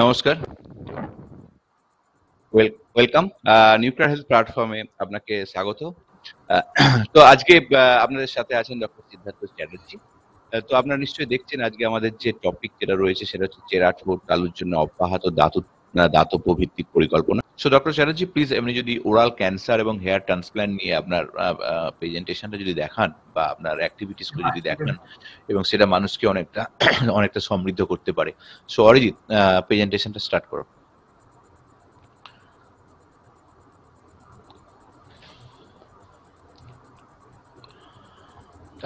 নমস্কার। Welcome nuclear health প্ল্যাটফর্মে আপনাকে স্বাগত। তো আজকে আপনাদের সাথে আছেন ডক্টর সিদ্ধার্থ চ্যাটার্জি। তো আপনারা নিশ্চয়ই দেখছেন আজকে আমাদের যে টপিক যেটা রয়েছে সেটা হচ্ছে চেরাঠোর কালুর জন্য অব্যাহত দাতু দাতব্য ভিত্তিক পরিকল্পনা। সো ডক্টর চ্যাটার্জি প্লিজ এমনি যদি ওরাল ক্যান্সার এবং হেয়ার ট্রান্সপ্ল্যান্ট নিয়ে আপনার প্রেজেন্টেশনটা যদি দেখান বা আপনার অ্যাক্টিভিটিসগুলো যদি দেখান এবং সেটা মানুষকে অনেকটা অনেকটা সমৃদ্ধ করতে পারে। সো অরিজিৎ প্রেজেন্টেশনটা স্টার্ট করো।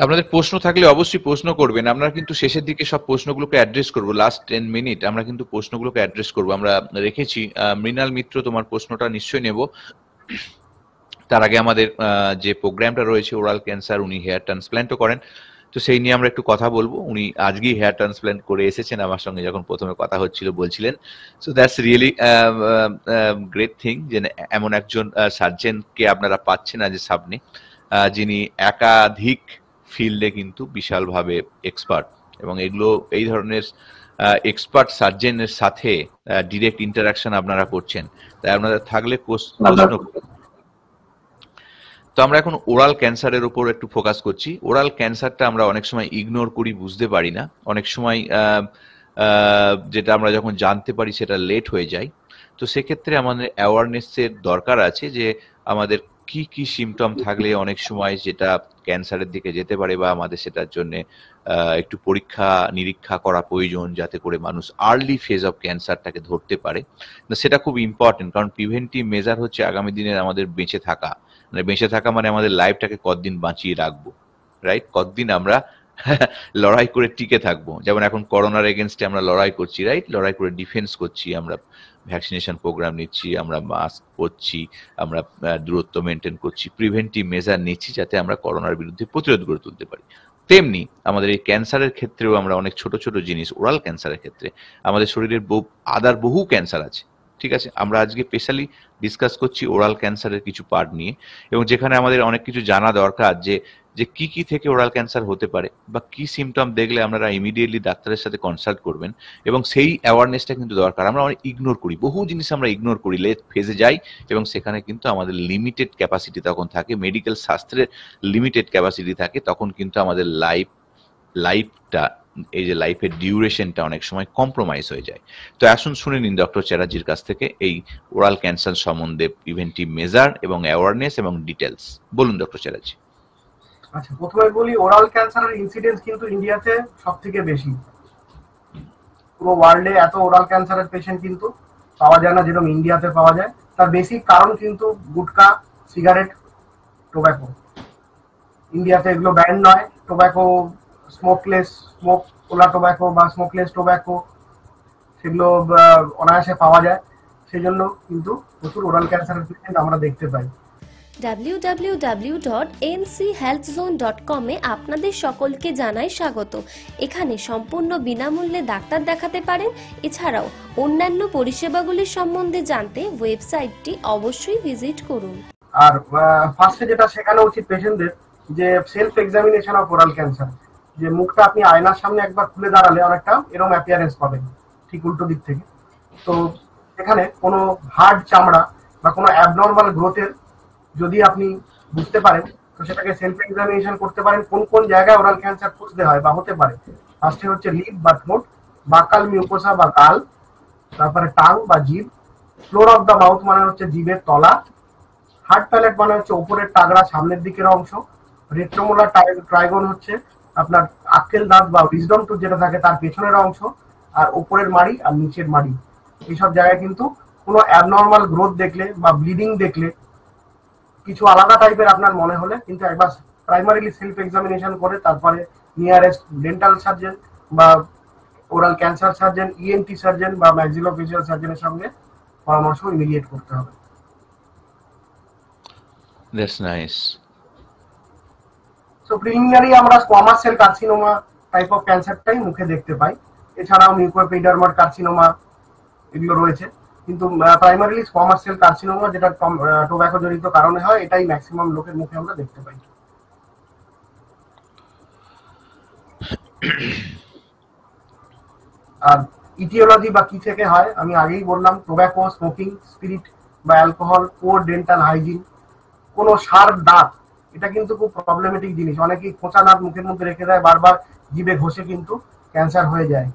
আপনাদের প্রশ্ন থাকলে অবশ্যই প্রশ্ন করবেন। আমরা কিন্তু শেষের দিকে সব প্রশ্নগুলোকে অ্যাড্রেস করব। লাস্ট টেন মিনিট আমরা কিন্তু প্রশ্নগুলোকে অ্যাড্রেস করব। আমরা রেখেছি। মৃণাল মিত্র তোমার প্রশ্নটা নিশ্চয়ই নেব। তার আগে আমাদের যে প্রোগ্রামটা রয়েছে ওরাল ক্যান্সার উনি হেয়ার ট্রান্সপ্ল্যান্টও করেন। তো সেই নিয়ে আমরা একটু কথা বলব। উনি আজকেই হেয়ার ট্রান্সপ্ল্যান্ট করে এসেছেন আমার সঙ্গে যখন প্রথমে কথা হচ্ছিল, বলছিলেন। So that's really great thing যে এমন একজন সার্জেনকে আপনারা পাচ্ছেন আজ সামনে। যিনি একাধিক ফিল্ডে কিন্তু বিশালভাবে এক্সপার্ট এবং এগুলো এই ধরনের এক্সপার্ট সার্জেনের সাথে ডিরেক্ট ইন্টারাকশন আপনারা করছেন। তাই আপনাদের থাকলে প্রশ্ন তো আমরা এখন ওরাল ক্যান্সারের উপর একটু ফোকাস করছি। ওরাল ক্যান্সারটা আমরা অনেক সময় ইগনোর করি বুঝতে পারি না। অনেক সময় যেটা আমরা যখন জানতে পারি সেটা লেট হয়ে যায়। তো সেক্ষেত্রে আমাদের অ্যাওয়ারনেসের দরকার আছে যে আমাদের কি কি সিমটম থাকলে অনেক সময় যেটা ক্যান্সারের দিকে যেতে পারে বা আমাদের সেটার জন্য একটু পরীক্ষা, নিরীক্ষা করা প্রয়োজন যাতে করে মানুষ আর্লি ফেজ অফ ক্যান্সারটাকে ধরতে পারে। সেটা খুব ইম্পর্টেন্ট কারণ প্রিভেন্টিভ মেজার হচ্ছে আগামী দিনের আমাদের বেঁচে থাকা। মানে বেঁচে থাকা মানে আমাদের লাইফটাকে কতদিন বাঁচিয়ে রাখব রাইট কতদিন আমরা লড়াই করে টিকে থাকব। যেমন এখন করোনার এগেনস্টে আমরা লড়াই করছি রাইট লড়াই করে ডিফেন্স করছি আমরা। ভ্যাকসিনেশন প্রোগ্রাম নিচ্ছি, আমরা মাস্ক পরছি, আমরা দূরত্ব মেনটেন করছি প্রিভেন্টিভ মেজার নিচ্ছি যাতে আমরা করোনার বিরুদ্ধে প্রতিরোধ গড়ে তুলতে পারি। তেমনি আমাদের এই ক্যান্সারের ক্ষেত্রেও আমরা অনেক ছোট ছোট জিনিস ওরাল ক্যান্সারের ক্ষেত্রে আমাদের শরীরের আদার বহু ক্যান্সার আছে। ঠিক আছে? আমরা আজকে স্পেশালি ডিসকাস করছি ওরাল ক্যান্সারের কিছু পার্ট নিয়ে এবং যেখানে আমাদের অনেক কিছু জানা দরকার যে যে কি কি থেকে ওরাল ক্যান্সার হতে পারে বা কি সিমটম দেখলে আপনারা ইমিডিয়েটলি ডাক্তারের সাথে কনসাল্ট করবেন এবং সেই অ্যাওয়ারনেসটা কিন্তু দরকার। আমরা অনেক ইগনোর করি, বহু জিনিস আমরা ইগনোর করি লেট ফেজে যাই এবং সেখানে কিন্তু আমাদের লিমিটেড ক্যাপাসিটি তখন থাকে মেডিকেল শাস্ত্রের লিমিটেড ক্যাপাসিটি থাকে, তখন কিন্তু আমাদের লাইফ লাইফটা এই যে লাইফের ডিউরেশনটা অনেক সময় কম্প্রোমাইজ হয়ে যায়। তো আসুন শুনে নিন ডক্টর চ্যাটার্জির কাছ থেকে এই ওরাল ক্যান্সার সম্বন্ধে প্রিভেন্টিভ মেজার এবং অ্যাওয়ারনেস এবং ডিটেলস বলুন ডক্টর চ্যাটার্জি আচ্ছা প্রথমে বলি ওরাল ক্যান্সারের ইনসিডেন্স কিন্তু ইন্ডিয়াতে সব থেকে বেশি। পুরো ওয়ার্ল্ডে এত ওরাল ক্যান্সারের পেশেন্ট কিন্তু পাওয়া যায় না, যেরকম ইন্ডিয়াতে পাওয়া যায়। তার বেসিক কারণ কিন্তু গুটকা সিগারেট টোব্যাকো ইন্ডিয়াতে এগুলো ব্যান্ড নয় টোব্যাকো স্মোকলেস স্মোক ওলা টোব্যাকো বা স্মোকলেস টোব্যাকো সেগুলো অনায়াসে পাওয়া যায়। সেই জন্য কিন্তু প্রচুর ওরাল ক্যান্সারের পেশেন্ট আমরা দেখতে পাই। www.nchealthzone.com এ আপনাদের সকলকে জানাই স্বাগত। এখানে সম্পূর্ণ বিনামূল্যে ডাক্তার দেখাতে পারেন। এছাড়াও অন্যান্য পরিষেবাগুলির সম্বন্ধে জানতে ওয়েবসাইটটি অবশ্যই ভিজিট করুন। আর ফার্স্টে যেটা শেখানো উচিত পেশেন্টদের যে self examination of oral cancer যে মুখটা আপনি আয়নার সামনে একবার খুলে দাঁড়ালে অনেকটা এরকম অ্যাপিয়ারেন্স পাবেন, ঠিক উল্টো দিক থেকে। তো এখানে কোনো হার্ড চামড়া বা কোনো অ্যাবনর্মাল গ্রোথের যদি আপনি বুঝতে পারেন, তো সেটাকে সেলফ এক্সামিনেশন করতে পারেন, কোন কোন জায়গায় ওরাল ক্যান্সার খুঁজতে হয় বা হতে পারে। ফার্স্টে হচ্ছে লিপ বা ঠোঁট বাকাল মিউকোসা বা গাল, তারপরে টাং বা জিভ ফ্লোর অফ দ্য মাউথ মানে হচ্ছে জিভের তলা হার্ট প্যালেট মানে হচ্ছে ওপরের টাগড়া সামনের দিকের অংশ রেট্রোমোলার ট্রাইগন হচ্ছে আপনার আক্কেল দাঁত বা উইজডম টু যেটা থাকে তার পেছনের অংশ আর ওপরের মাড়ি আর নিচের মাড়ি। এইসব জায়গায় কিন্তু কোনো অ্যাবনর্মাল গ্রোথ দেখলে বা ব্লিডিং দেখলে কিছু আলাদা টাইপের আপনার মনে হলে কিন্তু একবার প্রাইমারিলি সেলফ এক্সামিনেশন করে তারপরে নিয়ারেস্ট ডেন্টাল সার্জন বা oral cancer surgeon ENT surgeon বা ম্যাক্সিলোফেশিয়াল সার্জনের সঙ্গে পরামর্শ ইমিডিয়েট করতে হবে। দ্যাটস নাইস সো প্রিলিমিনারি আমরা squamous cell carcinoma type of ক্যান্সারটাই মুখে দেখতে পাই। এছাড়াও মিউকোপিডার্মার কার্সিনোমা এগুলো রয়েছে। কিন্তু প্রাইমারিলি স্কোয়ামাস সেল কার্সিনোমা যেটা টোব্যাকো জনিত কারণে হয়, এটাই ম্যাক্সিমাম লোকের মুখে আমরা দেখতে পাই। আর ইটিওলজি বা কি থেকে হয়, আমি আগেই বললাম টোব্যাকো স্মোকিং স্পিরিট বা অ্যালকোহল পোর ডেন্টাল হাইজিন কোনো সার দাঁত এটা কিন্তু খুব প্রবলেমেটিক জিনিস। অনেকেই খোঁচা নাক মুখের মধ্যে রেখে দেয়, বারবার জিভে ঘষে কিন্তু ক্যান্সার হয়ে যায়।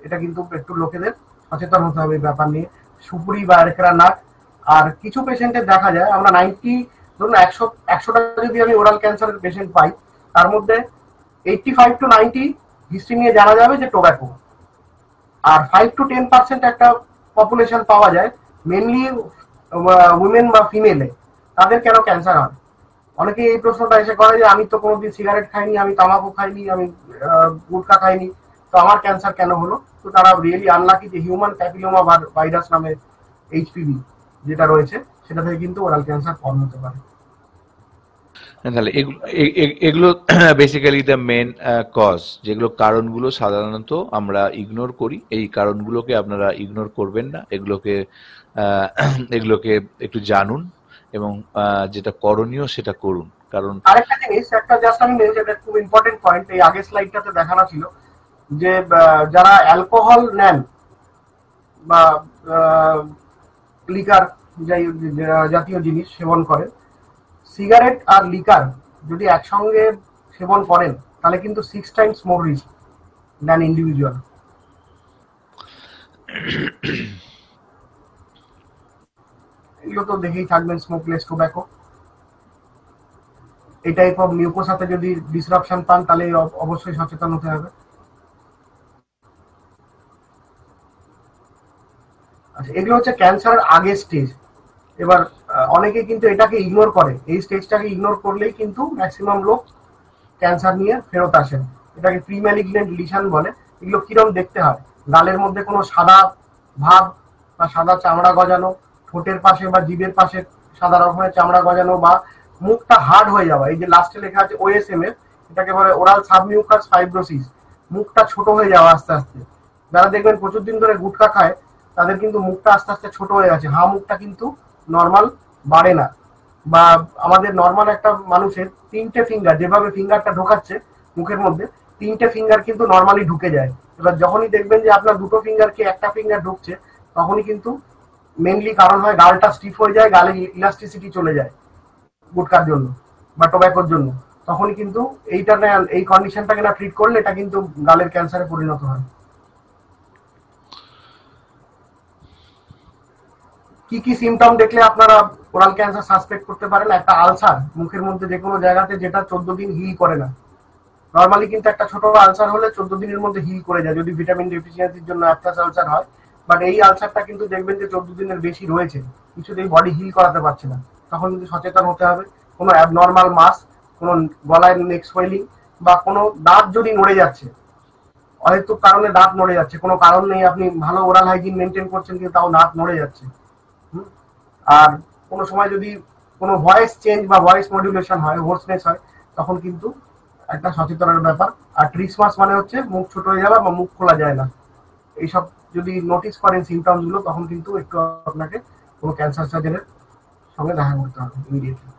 এটা কিন্তু একটু লোকেদের সচেতন হতে হবে ব্যাপার নিয়ে। সুপুরি বা এরকরা নাক। আর কিছু পেশেন্টের দেখা যায়, আমরা নাইনটি ধরুন একশো, একশোটা যদি আমি ওরাল ক্যান্সারের পেশেন্ট পাই, তার মধ্যে eighty five to ninety history নিয়ে জানা যাবে যে টোব্যাকো আর ফাইভ টু টেন পার্সেন্ট একটা পপুলেশন পাওয়া যায় মেনলি উমেন বা ফিমেলে তাদের কেন ক্যান্সার হয়? অনেকে এই প্রশ্নটা এসে করে যে আমি তো কোনোদিন সিগারেট খাইনি, আমি তামাকু খাইনি, আমি গুটখা খাইনি। তো আমার ক্যান্সার কেন হলো? তো তারা রিয়েলি আনলাকি যে হিউম্যান প্যাপিলোমা ভাইরাস নামে এইচপিভি যেটা রয়েছে, সেটা থেকে কিন্তু ওরাল ক্যান্সার ফর্ম হতে পারে। তাহলে এগুলো বেসিক্যালি দ্য মেন কজ যেগুলো কারণগুলো সাধারণত আমরা ইগনোর করি। এই কারণগুলোকে আপনারা ইগনোর করবেন না। এগুলোকে এগুলোকে একটু জানুন। এবং যেটা করণীয় সেটা করুন। কারণ আরেকটা জিনিস একটা জাস্ট আমি যেটা খুব ইম্পর্টেন্ট পয়েন্ট এই আগের স্লাইডটাতে দেখানো ছিল যে যারা অ্যালকোহল নেন বা লিকার জাতীয় জিনিস সেবন করেন সিগারেট আর লিকার যদি একসঙ্গে সেবন করেন তাহলে কিন্তু six times more risk than individual এগুলো তো দেখেই থাকবেন স্মোকলেস টোব্যাকো এই টাইপ অফ মিউকোসাতে যদি ডিসরাপশন পান, তাহলে অবশ্যই সচেতন হতে হবে। আচ্ছা এগুলো হচ্ছে ক্যান্সারের আগের স্টেজ এবার অনেকে কিন্তু এটাকে ইগনোর করে। এই স্টেজটাকে ইগনোর করলেই কিন্তু ম্যাক্সিমাম লোক ক্যান্সার নিয়ে ফেরত আসেন। এটাকে প্রিম্যালিগনেন্ট লিশন বলে। এগুলো কিরম দেখতে হয়? গালের মধ্যে কোনো সাদা ভাব বা সাদা চামড়া গজানো ঠোঁটের পাশে বা জিভের পাশে সাদা রকমের চামড়া গজানো বা মুখটা হার্ড হয়ে যাওয়া, এই যে লাস্টে লেখা আছে ওএসএম এর এটাকে বলে ওরাল সাবমিউকাস ফাইব্রোসিস মুখটা ছোট হয়ে যাওয়া আস্তে আস্তে। যারা দেখবেন প্রচুর দিন ধরে গুটখা খায়, তাদের কিন্তু মুখটা আস্তে আস্তে ছোট হয়ে গেছে। হা মুখটা কিন্তু নর্মাল বাড়ে না। বা আমাদের নর্মাল একটা মানুষের তিনটে ফিঙ্গার যেভাবে ফিঙ্গারটা ঢোকাচ্ছে মুখের মধ্যে, তিনটে ফিঙ্গার কিন্তু নর্মালি ঢুকে যায়। এবার যখনই দেখবেন যে আপনার দুটো ফিঙ্গারকে একটা ফিঙ্গার ঢুকছে, তখনই কিন্তু মেনলি কারণ হয় গালটা স্টিফ হয়ে যায়, গালে ইলাস্টিসিটি চলে যায় গুটকার জন্য বা টোব্যাকোর জন্য। তখনই কিন্তু এইটা এই কন্ডিশনটাকে না ট্রিট করলে এটা কিন্তু গালের ক্যান্সারে পরিণত হয়। কি কি সিমটম দেখলে আপনারা ওরাল ক্যান্সার সাসপেক্ট করতে পারেন? একটা আলসার মুখের মধ্যে যে কোনো জায়গাতে যেটা চোদ্দ দিন হিল করে না। নর্মালি কিন্তু একটা ছোট আলসার হলে চোদ্দ দিনের মধ্যে হিল করে যায়, যদি ভিটামিন ডেফিসিয়েন্সির জন্য অ্যাপটাস আলসার হয়। বাট এই আলসারটা কিন্তু দেখবেন যে চোদ্দ দিনের বেশি রয়েছে। কিছুতেই বডি হিল করাতে পারছে না। তখন কিন্তু সচেতন হতে হবে। কোনো অ্যাবনর্মাল মাস কোনো গলায় নেক সোয়েলিং বা কোনো দাঁত যদি নড়ে যাচ্ছে হয়তো কারণে দাঁত নড়ে যাচ্ছে, কোনো কারণ নেই আপনি ভালো ওরাল হাইজিন মেনটেন করছেন কিন্তু তাও দাঁত নড়ে যাচ্ছে? আর কোনো সময় যদি কোনো ভয়েস চেঞ্জ বা ভয়েস মডিউলেশন হয় হোর্সনেস হয়, তখন কিন্তু একটা সচেতনের ব্যাপার। আর ক্রিসমাস মানে হচ্ছে মুখ ছোট হয়ে যাওয়া বা মুখ খোলা যায় না। এইসব যদি নোটিস করেন সিমটমসগুলো, তখন কিন্তু একটু আপনাকে কোনো ক্যান্সার সার্জনের সঙ্গে দেখা করতে হবে ইমিডিয়েটলি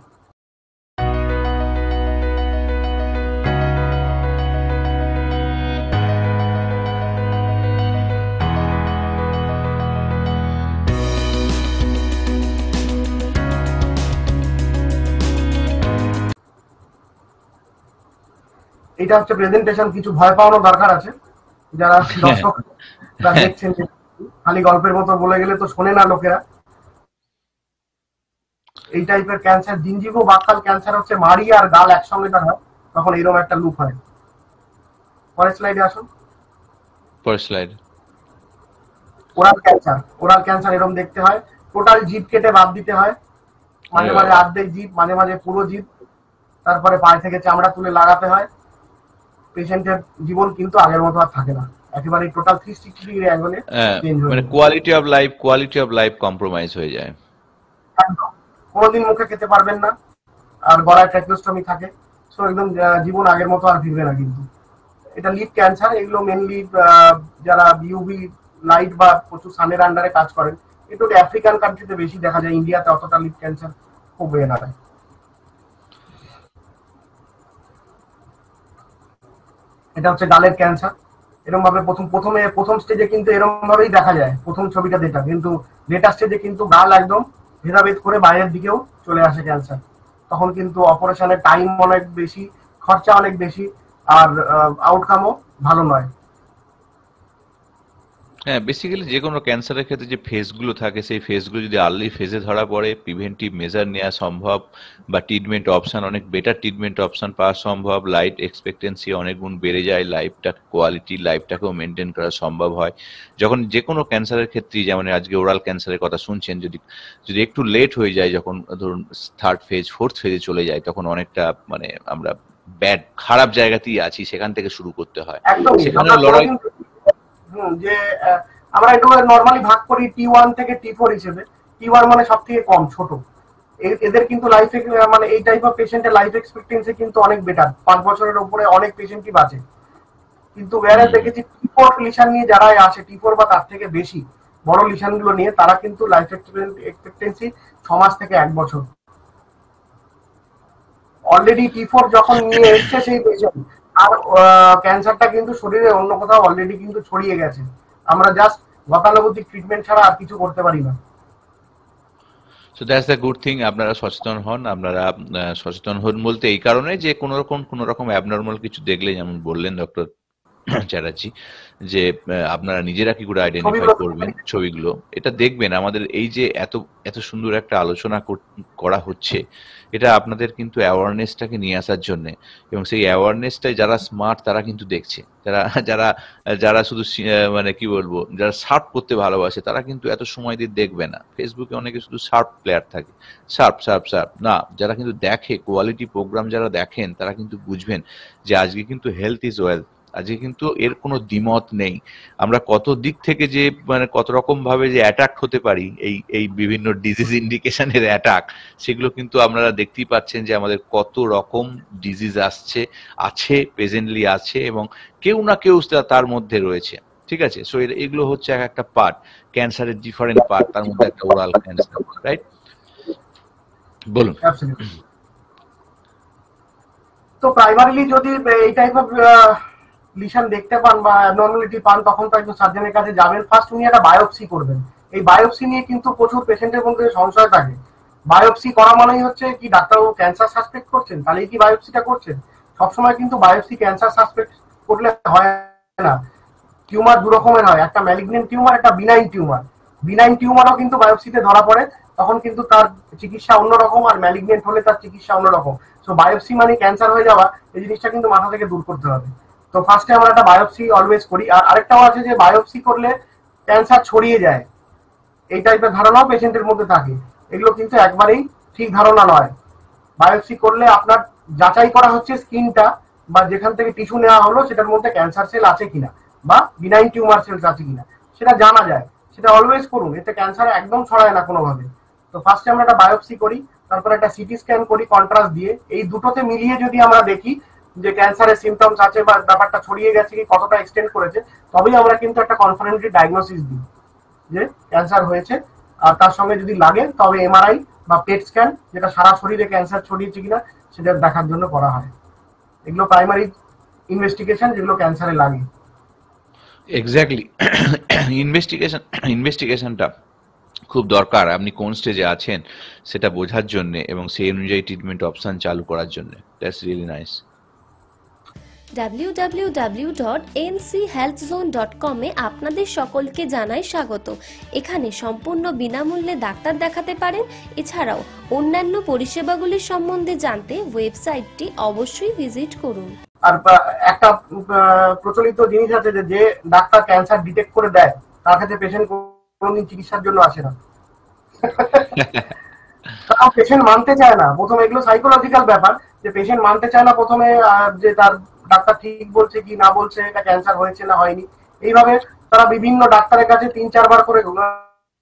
এটা হচ্ছে প্রেজেন্টেশন কিছু ভয় পাওয়ানো দরকার আছে। যারা দর্শক দেখছেন খালি গল্পের মতো বলে গেলে তো শোনে না লোকেরা। এই টাইপের ক্যান্সার জিঞ্জিভো বাক্কাল ক্যান্সার হচ্ছে মাড়ি আর গাল একসঙ্গে তার হয় তখন এরকম একটা লুপ হয়। পরের স্লাইডে আসুন। পরের slide oral cancer oral cancer এরকম দেখতে হয়। টোটাল জিভ কেটে বাদ দিতে হয়। মাঝে মাঝে অর্ধেক জিভ মাঝে মাঝে পুরো জিভ তারপরে পায়ে থেকে চামড়া তুলে লাগাতে হয়। পেশেন্টের জীবন কিন্তু আগের মতো আর থাকে না। একেবারে টোটাল থ্রি সিক্সটি ডিগ্রি অ্যাঙ্গেলে চেঞ্জ হয়ে মানে quality of life quality of life compromise হয়ে যায়। কোনোদিন মুখে খেতে পারবেন না আর গলায় ট্র্যাকোস্টমি থাকে। সো একদম জীবন আগের মতো আর ফিরবে না কিন্তু। এটা লিড ক্যান্সার এগুলো মেনলি যারা ইউভি লাইট বা প্রচুর সানের আন্ডারে কাজ করেন এটা আফ্রিকান কান্ট্রিতে বেশি দেখা যায় ইন্ডিয়াতে অতটা লিড ক্যান্সার খুব হয়ে দাঁড়ায় এটা হচ্ছে গালের ক্যান্সার এরকম ভাবে প্রথম, প্রথমে, প্রথম স্টেজে কিন্তু এরকম ভাবেই দেখা যায়, প্রথম ছবিটা যেটা। কিন্তু লেটার স্টেজে কিন্তু গাল একদম ভেদাভেদ করে বাইরের দিকেও চলে আসে ক্যান্সার তখন কিন্তু অপারেশনের টাইম অনেক বেশি, খরচা অনেক বেশি, আর আউটকামও ভালো নয়। হ্যাঁ বেসিক্যালি যে কোনো ক্যান্সারের ক্ষেত্রে যে ফেজগুলো থাকে সেই ফেজগুলো যদি আর্লি ফেজে ধরা পড়ে প্রিভেন্টিভ মেজার নেওয়া সম্ভব বা ট্রিটমেন্ট অপশন অনেক বেটার ট্রিটমেন্ট অপশন পাওয়া সম্ভব। লাইফ এক্সপেক্টেন্সি অনেক গুণ বেড়ে যায় লাইফটা কোয়ালিটি লাইফটাকেও মেনটেন করা সম্ভব হয়। যখন যে কোনো ক্যান্সারের ক্ষেত্রেই যেমন আজকে ওরাল ক্যান্সারের কথা শুনছেন যদি যদি একটু লেট হয়ে যায় যখন ধরুন থার্ড ফেজ ফোর্থ ফেজে চলে যায় তখন অনেকটা মানে আমরা ব্যাড খারাপ জায়গাতেই আছি সেখান থেকে শুরু করতে হয়। সেখানে লড়াই যে আমরা একটু নর্মালি ভাগ করি টি ওয়ান থেকে টি ফোর হিসেবে। টি ওয়ান মানে সব থেকে কম ছোট। এদের কিন্তু লাইফ মানে এই টাইপ অফ পেশেন্টের লাইফ এক্সপেক্টেন্সি কিন্তু অনেক বেটার পাঁচ বছরের উপরে অনেক পেশেন্টই বাঁচে। কিন্তু ওয়ারে দেখেছি টি ফোর লিশন নিয়ে যারা আসে টি ফোর বা তার থেকে বেশি বড় লিশনগুলো নিয়ে তারা কিন্তু লাইফ এক্সপেক্টেন্সি ছ মাস থেকে এক বছর। অলরেডি টি ফোর যখন নিয়ে এসছে সেই পেশেন্ট আর ক্যান্সারটা কিন্তু শরীরে অন্য কোথাও অলরেডি কিন্তু ছড়িয়ে গেছে। আমরা জাস্ট গতানুগতিক ট্রিটমেন্ট ছাড়া আর কিছু করতে পারি না। So that's the good thing আপনারা সচেতন হন আপনারা সচেতন হন বলতে এই কারণে যে কোনো রকম কোনো রকম অ্যাবনর্মাল কিছু দেখলে যেমন বললেন ডক্টর চ্যাটার্জি যে আপনারা নিজেরা কি করে আইডেন্টিফাই করবেন? ছবিগুলো এটা দেখবেন আমাদের এই যে এত এত সুন্দর একটা আলোচনা করা হচ্ছে এটা আপনাদের কিন্তু অ্যাওয়ারনেসটাকে নিয়ে আসার জন্য। এবং সেই অ্যাওয়ারনেসটাই যারা স্মার্ট তারা কিন্তু দেখছে। যারা যারা যারা শুধু মানে কি বলব, যারা শার্প করতে ভালোবাসে, তারা কিন্তু এত সময় দিয়ে দেখবে না। ফেসবুকে অনেকে শুধু শার্প প্লেয়ার থাকে। শার্প শার্প শার্প না, যারা কিন্তু দেখে কোয়ালিটি প্রোগ্রাম যারা দেখেন, তারা কিন্তু বুঝবেন যে আজকে কিন্তু হেলথ ইজ ওয়েলথ আজকে কিন্তু এর কোনো দ্বিমত নেই। আমরা কত দিক থেকে যে মানে কত রকম ভাবে যে অ্যাটাক হতে পারি, এই এই বিভিন্ন ডিজিজ ইন্ডিকেশনের অ্যাটাক সেগুলো কিন্তু আপনারা দেখতেই পাচ্ছেন যে আমাদের কত রকম ডিজিজ আসছে, আছে প্রেজেন্টলি আছে এবং কেউ না কেউ তার মধ্যে রয়েছে। ঠিক আছে? সো এগুলো হচ্ছে এক একটা পার্ট ক্যান্সারের ডিফারেন্ট পার্ট তার মধ্যে একটা ওরাল ক্যান্সার রাইট বলুন। তো প্রাইমারিলি যদি, এই টাইপ অফ লিশন দেখতে পান বা অ্যাবনর্মালিটি পান, তখন তো একজন সার্জনের কাছে যাবেন। ফার্স্ট উনি একটা বায়োপসি করবেন। এই বায়োপসি নিয়ে কিন্তু প্রচুর পেশেন্টের মধ্যে সংশয় থাকে। বায়োপসি করা মানেই হচ্ছে কি, ডাক্তারবাবু ক্যান্সার সাসপেক্ট করছেন, তাহলে কি বায়োপসিটা করছেন? সবসময় কিন্তু বায়োপসি ক্যান্সার সাসপেক্ট করলে হয় না। টিউমার দু রকমের হয়, একটা ম্যালিগনেন্ট টিউমার একটা বিনাইন টিউমার বিনাইন টিউমারও কিন্তু বায়োপসিতে ধরা পড়ে, তখন কিন্তু তার চিকিৎসা অন্যরকম আর ম্যালিগনেন্ট হলে তার চিকিৎসা অন্যরকম। সো বায়োপসি মানে ক্যান্সার হয়ে যাওয়া, এই জিনিসটা কিন্তু মাথা থেকে দূর করতে হবে। তো ফার্স্টে আমরা একটা বায়োপসি অলওয়েজ করি। আর আরেকটাও আছে যে বায়োপসি করলে ক্যান্সার ছড়িয়ে যায়। এই টাইপের ধারণাও পেশেন্টের মধ্যে থাকে। এগুলো কিন্তু একবারেই ঠিক ধারণা নয়। বায়োপসি করলে আপনার যাচাই করা হচ্ছে স্কিনটা বা যেখান থেকে টিস্যু নেওয়া হলো, সেটার মধ্যে ক্যান্সার সেল আছে কিনা বা বিনাইন টিউমার সেলস আছে কিনা। সেটা জানা যায়। সেটা অলওয়েজ করুন। এতে ক্যান্সার একদম ছড়ায় না কোনোভাবে। তো ফার্স্টে আমরা একটা বায়োপসি করি, তারপর একটা সিটি স্ক্যান করি কন্ট্রাস্ট দিয়ে। এই দুটোতে মিলিয়ে যদি আমরা দেখি যে ক্যান্সারের সিমটমস আছে বা ব্যাপারটা ছড়িয়ে গেছে কি, কতটা এক্সটেন্ড করেছে, তবেই আমরা কিন্তু একটা কনফারেন্টলি ডায়াগনোসিস দিই যে ক্যান্সার হয়েছে। আর তার সঙ্গে যদি লাগে, তবে এমআরআই বা পেট স্ক্যান যেটা সারা শরীরে ক্যান্সার ছড়িয়েছে কিনা, সেটা দেখার জন্য করা হয়। এগুলো প্রাইমারি ইনভেস্টিগেশন যেগুলো ক্যান্সারে লাগে। এক্স্যাক্টলি ইনভেস্টিগেশন ইনভেস্টিগেশনটা খুব দরকার। আপনি কোন স্টেজে আছেন, সেটা বোঝার জন্য এবং সেই অনুযায়ী ট্রিটমেন্ট অপশন চালু করার জন্য। দ্যাটস রিয়েলি নাইস www.nchealthzone.com এ আপনাদের সকলকে জানাই স্বাগত। এখানে সম্পূর্ণ বিনামূল্যে ডাক্তার দেখাতে পারেন। এছাড়াও অন্যান্য পরিষেবাগুলির সম্বন্ধে জানতে ওয়েবসাইটটি অবশ্যই ভিজিট করুন। আর বা- একটা আহ, প্রচলিত জিনিস আছে যে যে ডাক্তার ক্যান্সার ডিটেক্ট করে দেয় তার কাছে পেশেন্ট কোনোদিন চিকিৎসার জন্য আসে না। পেশেন্ট মানতে চায় না। প্রথমে এগুলো সাইকোলজিক্যাল ব্যাপার যে পেশেন্ট মানতে চায় না প্রথমে যে তার ডাক্তার ঠিক বলছে কি না বলছে এটা ক্যান্সার হয়েছে না হয়নি। এইভাবে তারা বিভিন্ন ডাক্তারের কাছে তিন চারবার করে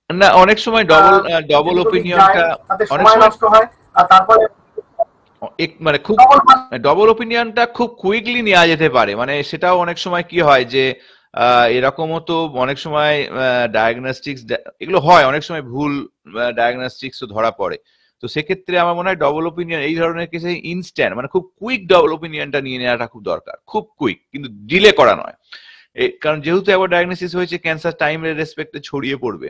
না অনেক সময় ডবল ডবল ওপিনিয়নটা অনেক সময় নষ্ট হয় আর তারপরে এক- মানে খুব ডবল ওপিনিয়নটা খুব কুইকলি নেওয়া যেতে পারে। মানে সেটাও অনেক সময় কি হয় যে এরকমও তো অনেক সময় ডায়াগনস্টিক্স এগুলো হয় অনেক সময় ভুল ডায়াগনস্টিক্স ধরা পড়ে। তো সেক্ষেত্রে আমার মনে হয় ডবল ওপিনিয়ন এই ধরনের কেসে ইনস্ট্যান্ট মানে খুব কুইক ডবল ওপিনিয়নটা নিয়ে নেওয়াটা খুব দরকার। খুব কুইক কিন্তু ডিলে করা নয়। কারণ যেহেতু একবার ডায়াগনোসিস হয়েছে ক্যান্সার টাইমের রেসপেক্টে ছড়িয়ে পড়বে।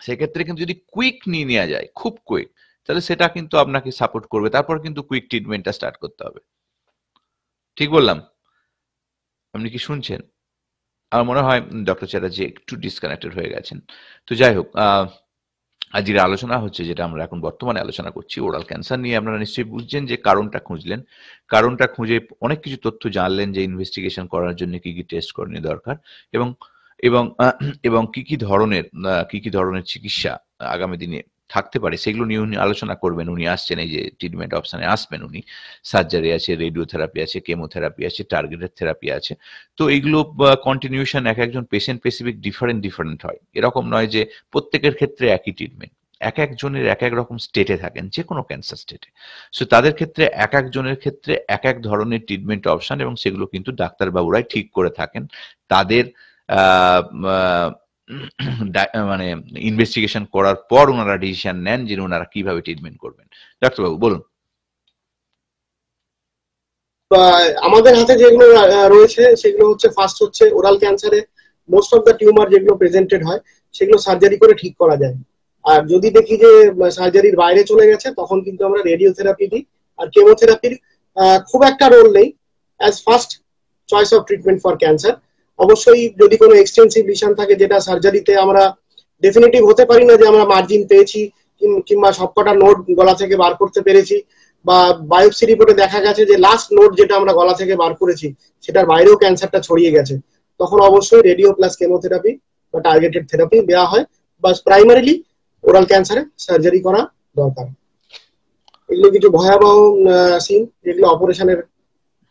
সেক্ষেত্রে কিন্তু যদি কুইক নিয়ে নেওয়া যায়, খুব কুইক তাহলে সেটা কিন্তু আপনাকে সাপোর্ট করবে। তারপর কিন্তু কুইক ট্রিটমেন্টটা স্টার্ট করতে হবে। ঠিক বললাম? আপনি কি শুনছেন? আমার মনে হয় ডক্টর চ্যাটার্জি একটু ডিসকানেক্টেড হয়ে গেছেন। তো যাই হোক আজকের আলোচনা হচ্ছে যেটা আমরা এখন বর্তমানে আলোচনা করছি ওরাল ক্যান্সার নিয়ে। আপনারা নিশ্চয়ই বুঝছেন যে কারণটা খুঁজলেন। কারণটা খুঁজে অনেক কিছু তথ্য জানলেন যে ইনভেস্টিগেশন করার জন্য কি কি টেস্ট করণীয় দরকার এবং এবং এবং কি কি ধরনের কি কি ধরনের চিকিৎসা আগামী দিনে থাকতে পারে, সেগুলো নিয়ে উনি আলোচনা করবেন। উনি আসছেন, এই যে ট্রিটমেন্ট অপশানে আসবেন উনি। সার্জারি আছে রেডিওথেরাপি আছে কেমোথেরাপি আছে টার্গেটেড থেরাপি আছে। তো এইগুলো কন্টিনিউশন এক একজন পেশেন্ট স্পেসিফিক ডিফারেন্ট ডিফারেন্ট হয়। এরকম নয় যে প্রত্যেকের ক্ষেত্রে একই ট্রিটমেন্ট এক একজনের এক এক রকম স্টেটে থাকেন যে কোনো ক্যান্সার স্টেটে সো তাদের ক্ষেত্রে এক একজনের ক্ষেত্রে এক এক ধরনের ট্রিটমেন্ট অপশন এবং সেগুলো কিন্তু ডাক্তারবাবুরাই ঠিক করে থাকেন। তাদের মানে ইনভেস্টিগেশন করার পর ওনারা ডিসিশন নেন যে ওনারা কীভাবে ট্রিটমেন্ট করবেন। ডাক্তারবাবু, বলুন। আমাদের হাতে যেগুলো রয়েছে, সেগুলো হচ্ছে ফার্স্ট হচ্ছে ওরাল ক্যান্সারে মোস্ট অফ দ্য টিউমার যেগুলো প্রেজেন্টেড হয়, সেগুলো সার্জারি করে ঠিক করা যায়। আর যদি দেখি যে সার্জারির বাইরে চলে গেছে, তখন কিন্তু আমরা রেডিও থেরাপি দিই আর কেমোথেরাপির খুব একটা রোল নেই। As first choice of treatment for cancer অবশ্যই যদি কোনো এক্সটেন্সিভ লিশন থাকে যেটা সার্জারিতে আমরা ডেফিনেটিভ হতে পারি না যে আমরা মার্জিন পেয়েছি কিংবা সবকটা নোট গলা থেকে বার করতে পেরেছি, বা বায়োপসি রিপোর্টে দেখা গেছে যে লাস্ট নোট যেটা আমরা গলা থেকে বার করেছি, সেটার বাইরেও ক্যান্সারটা ছড়িয়ে গেছে। তখন অবশ্যই রেডিও প্লাস কেমোথেরাপি বা টার্গেটেড থেরাপি দেওয়া হয়, বা প্রাইমারিলি ওরাল ক্যান্সারে সার্জারি করা দরকার। এগুলো কিছু ভয়াবহ সিন যেগুলো অপারেশনের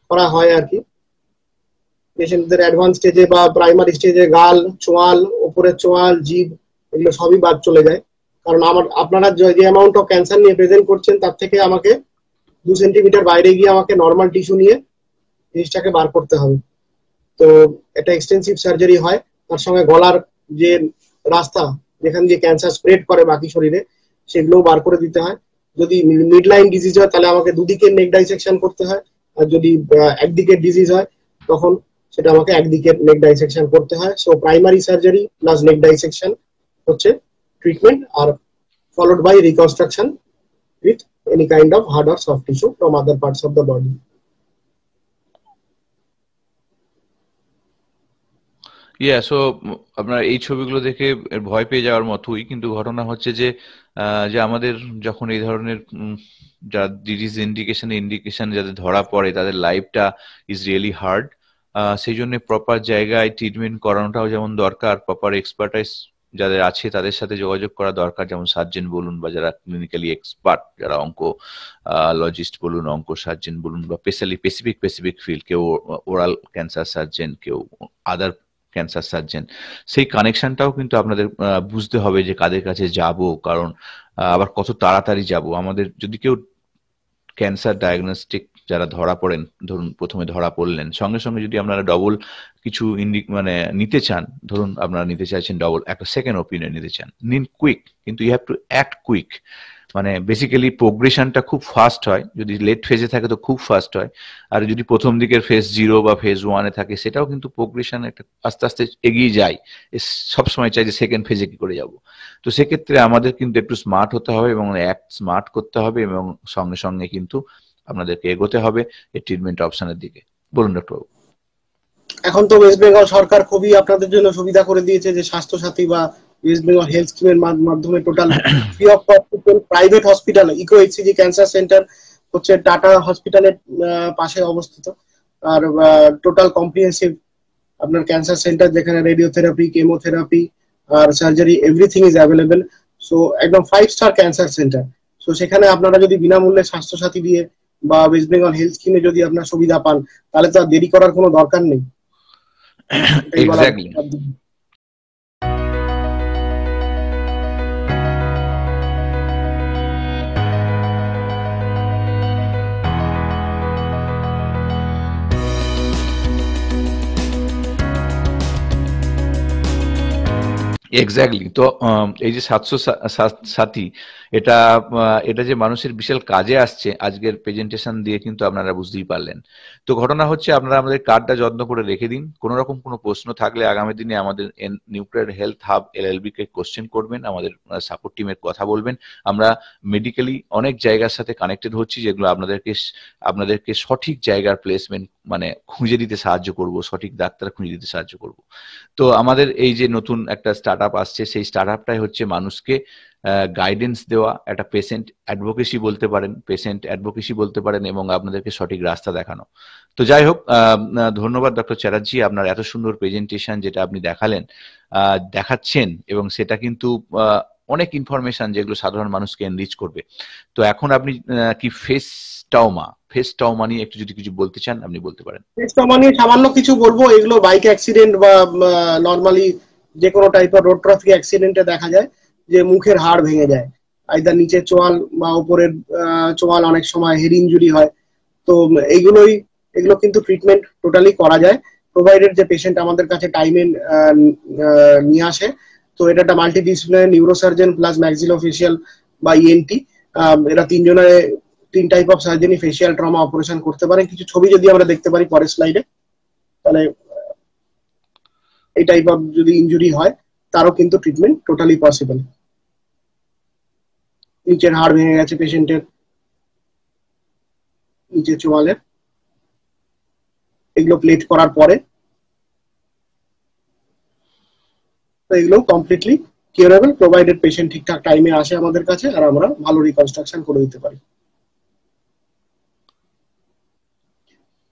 করা হয় আর কি। পেশেন্টদের অ্যাডভান্স স্টেজে বা প্রাইমারি স্টেজে গাল, চোয়াল, ওপরের চোয়াল, জিভ, এগুলো সবই বাদ চলে যায়। কারণ আমার, আপনারা যে অ্যামাউন্ট অফ ক্যান্সার নিয়ে প্রেজেন্ট করছেন, তার থেকে আমাকে দু সেন্টিমিটার বাইরে গিয়ে আমাকে নর্মাল টিস্যু নিয়ে জিনিসটাকে বার করতে হবে। তো একটা এক্সটেন্সিভ সার্জারি হয়, তার সঙ্গে গলার যে রাস্তা, যেখান দিয়ে ক্যান্সার স্প্রেড করে বাকি শরীরে, সেগুলোও বার করে দিতে হয়। যদি মিড লাইন ডিজিজ হয়, তাহলে আমাকে দুদিকে নেক ডাইসেকশন করতে হয়, আর যদি একদিকে ডিজিজ হয়, তখন সেটা আমাকে একদিকে নেক ডাইসেকশন করতে হয়। So primary surgery plus neck dissection হচ্ছে treatment R followed by reconstruction with any kind of hard or soft tissue from other parts of the body yeah so আপনার এই ছবিগুলো দেখে ভয় পেয়ে যাওয়ার মতোই, কিন্তু ঘটনা হচ্ছে যে যে আমাদের যখন এই ধরনের যারা ডিজিজ ইন্ডিকেশন ইন্ডিকেশন যাদের ধরা পড়ে, তাদের লাইফটা ইজ রিয়েলি হার্ড সেই জন্য প্রপার জায়গায় ট্রিটমেন্ট করানোটাও যেমন দরকার প্রপার এক্সপার্টাইজ যাদের আছে তাদের সাথে যোগাযোগ করা দরকার, যেমন সার্জেন বলুন বা যারা ক্লিনিক্যালি এক্সপার্ট যারা অঙ্ক লজিস্ট বলুন, অঙ্ক সার্জেন বলুন বা স্পেশালি স্পেসিফিক স্পেসিফিক ফিল্ড কেউ ওরাল ক্যান্সার সার্জেন কেউ আদার ক্যান্সার সার্জেন সেই কানেকশনটাও কিন্তু আপনাদের বুঝতে হবে যে কাদের কাছে যাব, কারণ আবার কত তাড়াতাড়ি যাব। আমাদের যদি কেউ ক্যান্সার ডায়াগনস্টিক যারা ধরা পড়েন, ধরুন প্রথমে ধরা পড়লেন, সঙ্গে সঙ্গে যদি আপনারা ডবল কিছু ইন্ডি মানে নিতে চান, ধরুন আপনারা নিতে চাইছেন ডবল একটা সেকেন্ড ওপিনিয়ন নিতে চান, নিন কুইক কিন্তু you have to act quick মানে বেসিক্যালি প্রোগ্রেশনটা খুব ফাস্ট হয়, যদি লেট ফেজে থাকে তো খুব ফাস্ট হয়, আর যদি প্রথম দিকের ফেজ জিরো বা ফেজ ওয়ানে থাকে, সেটাও কিন্তু প্রোগ্রেশন একটা আস্তে আস্তে এগিয়ে যায়। সবসময় চাই যে সেকেন্ড ফেজে কি করে যাব। তো সেক্ষেত্রে আমাদের কিন্তু একটু স্মার্ট হতে হবে এবং অ্যাক্ট স্মার্ট করতে হবে এবং সঙ্গে সঙ্গে কিন্তু আপনাদেরকে এগোতে হবে এই ট্রিটমেন্ট অপশনের দিকে। বলুন ডক্টর এখন তো ওয়েস্ট বেঙ্গল সরকার খুবই আপনাদের জন্য সুবিধা করে দিয়েছে যে স্বাস্থ্য সাথী বা ওয়েস্ট বেঙ্গল হেলথ স্কিমের মাধ্যমে total free of cost private hospital Eko HCG cancer centre হচ্ছে টাটা হসপিটালের পাশে অবস্থিত। আর টোটাল কম্প্রিহেন্সিভ আপনার ক্যান্সার সেন্টার যেখানে radiotherapy chemotherapy R surgery everything is available so একদম five star cancer centre so সেখানে আপনারা যদি বিনামূল্যে স্বাস্থ্য সাথী দিয়ে বা ওয়েস্ট বেঙ্গল হেলথ স্কিমে যদি আপনার সুবিধা পান তাহলে তো আর দেরি করার কোনো দরকার নেই। এক্স্যাক্টলি তো এই যে সাতশো সাথী এটা এটা যে মানুষের বিশাল কাজে আসছে, আজকের প্রেজেন্টেশন দিয়ে কিন্তু আপনারা বুঝতেই পারলেন। তো ঘটনা হচ্ছে, আপনারা আমাদের কার্ডটা যত্ন করে রেখে দিন। কোনো রকম কোনো প্রশ্ন থাকলে আগামী দিনে আমাদের নিউক্লিয়ার হেলথ হাব এলএলবি কে কোশ্চেন করবেন, আমাদের সাপোর্ট টিমের কথা বলবেন। আমরা মেডিকেলি অনেক জায়গার সাথে কানেক্টেড হচ্ছি, যেগুলো আপনাদেরকে আপনাদেরকে সঠিক জায়গার প্লেসমেন্ট মানে খুঁজে দিতে সাহায্য করব, সঠিক ডাক্তার খুঁজে দিতে সাহায্য করব। তো আমাদের এই যে নতুন একটা স্টার্ট আপ আসছে, সেই স্টার্ট আপটাই হচ্ছে মানুষকে গাইডেন্স দেওয়া, একটা পেশেন্ট অ্যাডভোকেসি বলতে পারেন পেশেন্ট অ্যাডভোকেসি বলতে পারেন এবং আপনাদেরকে সঠিক রাস্তা দেখানো। তো যাই হোক ধন্যবাদ ডক্টর চ্যাটার্জি, আপনার এত সুন্দর প্রেজেন্টেশন যেটা আপনি দেখালেন দেখাচ্ছেন এবং সেটা কিন্তু অনেক ইনফরমেশন যেগুলো সাধারণ মানুষকে এনরিচ করবে। তো এখন আপনি কি ফেস টাউমা ফেস টাউমা নিয়ে একটু যদি কিছু বলতে চান, আপনি বলতে পারেন। টেস্টমা নিয়ে সামান্য কিছু বলব, এগুলো বাইক অ্যাক্সিডেন্ট বা নর্মালি যে কোনো টাইপের রোড ট্রাফিক অ্যাক্সিডেন্টে দেখা যায়, যে মুখের হাড় ভেঙে যায়। আইদার নিচের চোয়াল বা উপরের চোয়াল অনেক সময় হেড ইঞ্জুরি হয়। তো এইগুলোই এগুলো কিন্তু ট্রিটমেন্ট টোটালি করা যায়। প্রোভাইডেড যে পেশেন্ট আমাদের কাছে টাইমে নিয়ে আসে। তো এটা একটা মাল্টিডিসিপ্লিনারি নিউরোসার্জন প্লাস ম্যাক্সিলোফেশিয়াল বা ইএনটি এরা তিনজনের তিন type of surgery facial trauma operation করতে পারে কিছু ছবি যদি আমরা দেখতে পারি পরের স্লাইডে তাহলে, এই টাইপ অফ যদি ইনজুরি হয়, তারও কিন্তু ট্রিটমেন্ট টোটালি পসিবল নিচের হাড় ভেঙে গেছে পেশেন্টের নিচে চোয়ালের এগুলো প্লেট করার পরে এগুলো কমপ্লিটলি কিউরেবল প্রোভাইডেড পেশেন্ট ঠিকঠাক টাইমে আসে আমাদের কাছে, আর আমরা ভালো রিকনস্ট্রাকশন করে দিতে পারি।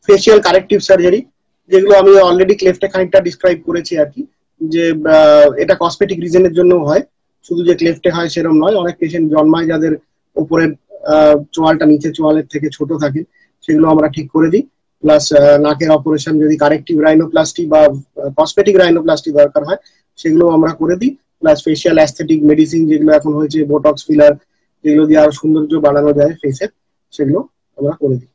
ফেসিয়াল কারেক্টিভ সার্জারি যেগুলো আমি অলরেডি ক্লেফটে খানিকটা ডিসক্রাইব করেছি আর কি যে এটা কসমেটিক রিজনের জন্য হয়। শুধু যে ক্লেফটে হয় সেরকম নয় অনেক পেশেন্ট জন্মায় যাদের উপরের আহ, চোয়ালটা নিচে চোয়ালের থেকে ছোট থাকে সেগুলো আমরা ঠিক করে দিই। প্লাস নাকের অপারেশন যদি কারেক্টিভ রাইনোপ্লাস্টি বা কসমেটিক রাইনোপ্লাস্টি দরকার হয় সেগুলো আমরা করে দিই। প্লাস ফেসিয়াল অ্যাস্থেটিক মেডিসিন যেগুলো এখন হয়েছে বোটক্স ফিলার যেগুলো দিয়ে আরও সৌন্দর্য বাড়ানো যায় ফেসের সেগুলো আমরা করে দিই।